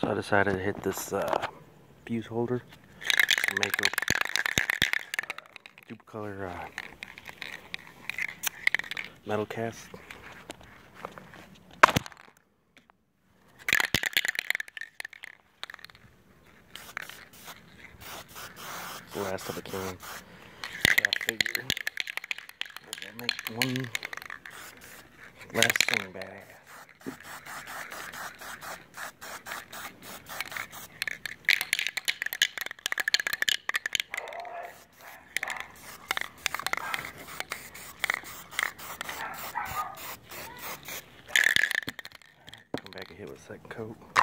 So I decided to hit this uh, fuse holder make a duplicolor uh, Metalcast. Last of the can. I figured I'd make one last swing badass. Come back and hit with second coat.